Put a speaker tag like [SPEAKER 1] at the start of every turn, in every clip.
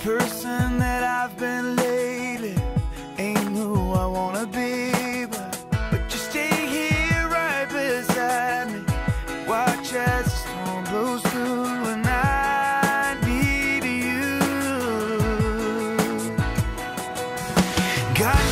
[SPEAKER 1] person that I've been lately ain't who I wanna be, but, but you stay here right beside me. Watch as the storm blows through, and I need you. God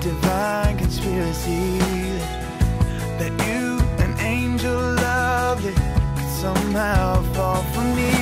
[SPEAKER 1] divine conspiracy that you, an angel lovely, could somehow fall for me.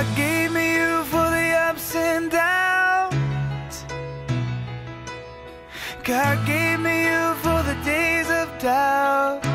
[SPEAKER 1] God gave me you for the ups and downs. God gave me you for the days of doubt.